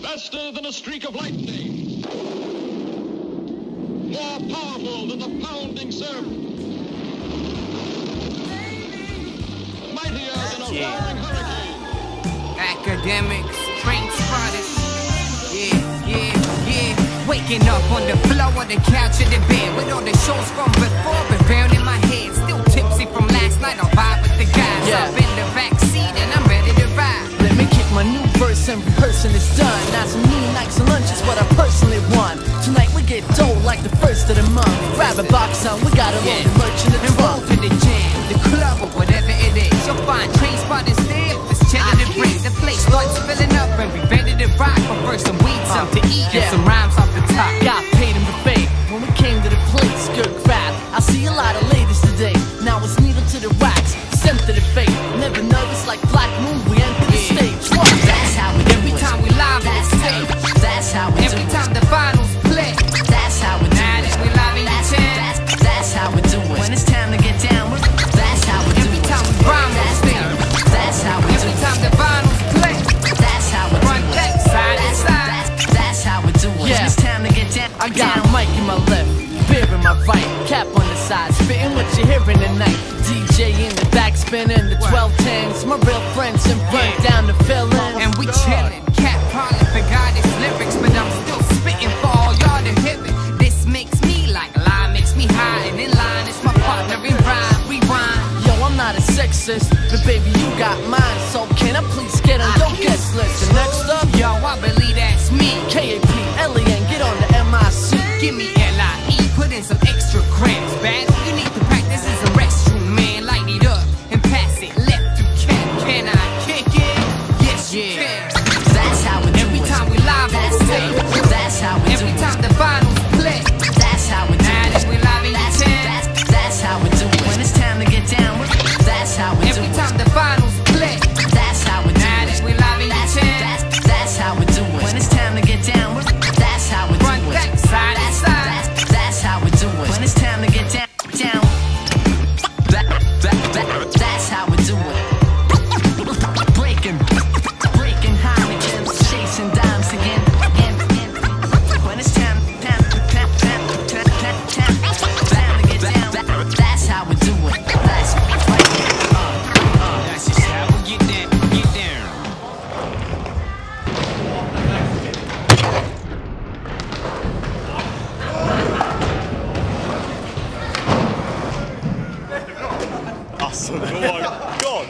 Faster than a streak of lightning. More powerful than the pounding surf. Mightier than a Yeah. roaring hurricane. Academics, Trainspotters. Yeah, yeah, yeah. Waking up on the floor of the couch of the bed with all the shows from before been burned in my and is done. Now some new nights and lunch is what I personally want. Tonight we get dough like the first of the month. Grab a box on, we got a load of merch in the And trunk. to the jam, the club or whatever it is. You'll find Trainspotters there, just chilling and breathe. The place starts filling up and we ready to rock. But first some weed, some to eat, and yeah. some rhymes off the top. Got paid in the buffet when we came to the place. Good crowd. I see a lot of ladies today. Now it's needle to the wax, sent to the fate. Never nervous like Black Moon. Get down, I got a mic in my left, beer in my right, cap on the side, spitting what you're hearing tonight. DJ in the back, spinning the 1210s. My real friends and burnt Yeah. down the feeling. And we chillin', cat probably forgot his lyrics, but I'm still spitting for all y'all to hear it. This makes me like lie, makes me high, and in line It's my partner in rhyme. We rhyme. Yo, I'm not a sexist, but baby, Give me någon gång.